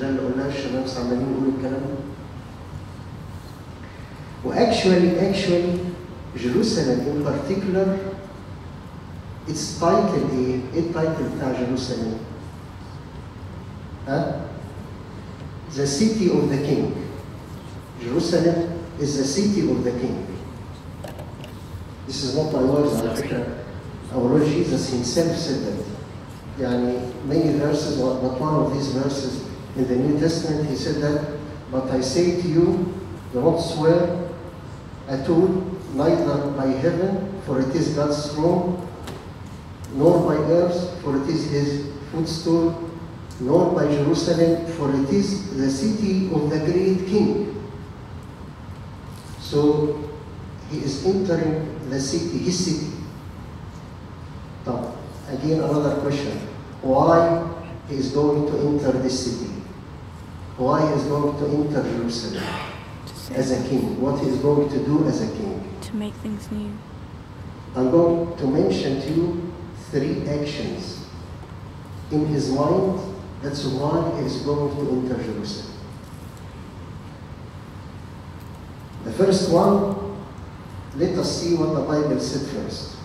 ده اللي قلناه الشباب عمالين يقولوا الكلام ده واكشوالي اكشوالي جيروسالم in particular its title إيه؟ إيه التايتل بتاع جيروسالم؟ ها؟ The city of the king. Jerusalem is the city of the king. This is not my words على فكرة. Our Lord Jesus himself said that. يعني many verses, but one of these verses in the New Testament, he said that, but I say to you, do not swear at all, neither by heaven, for it is God's throne, nor by earth, for it is his footstool, nor by Jerusalem, for it is the city of the great king. So he is entering the city, his city. Now, again, another question. Why he is going to enter this city? Why he is going to enter Jerusalem as a king? What he is going to do as a king? to make things new. I'm going to mention to you three actions in his mind. That's why he is going to enter Jerusalem. The first one, let us see what the Bible said first.